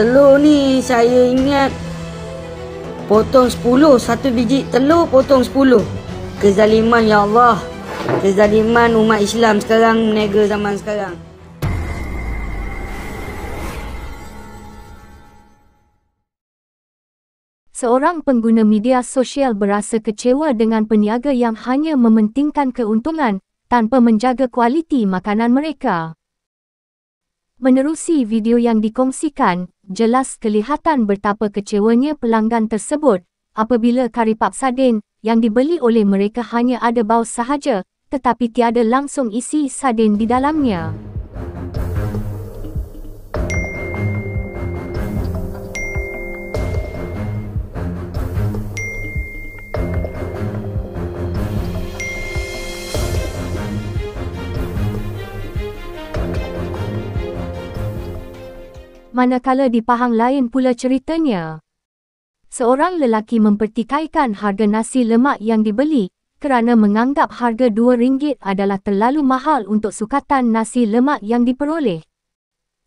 telur ni saya ingat potong 10 satu biji telur potong 10 kezaliman ya Allah. Kezaliman umat Islam sekarang menega zaman sekarang. Seorang pengguna media sosial berasa kecewa dengan peniaga yang hanya mementingkan keuntungan tanpa menjaga kualiti makanan mereka. Menerusi video yang dikongsikan, jelas kelihatan betapa kecewanya pelanggan tersebut apabila kari pap sardin yang dibeli oleh mereka hanya ada bau sahaja tetapi tiada langsung isi sardin di dalamnya. Manakala di Pahang lain pula ceritanya. Seorang lelaki mempertikaikan harga nasi lemak yang dibeli kerana menganggap harga RM2 adalah terlalu mahal untuk sukatan nasi lemak yang diperoleh.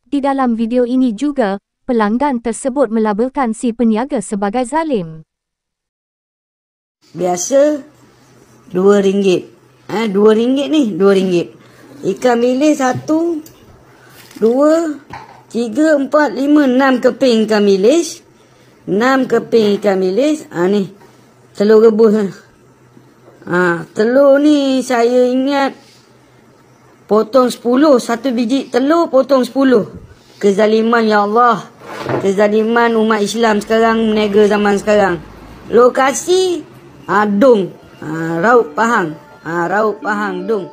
Di dalam video ini juga, pelanggan tersebut melabelkan si peniaga sebagai zalim. Biasa RM2. Ha, RM2 ni, RM2. Ikan bilis satu, dua, Tiga, empat, lima, enam keping ikan bilis. Enam keping ikan bilis. Ha, ni. Telur rebus. Ha, telur ni saya ingat potong sepuluh. Satu biji telur potong sepuluh. Kezaliman ya Allah. Kezaliman umat Islam sekarang menega zaman sekarang. Lokasi Adung. Ha, Rauk Pahang. Ha, Rauk Pahang Dung.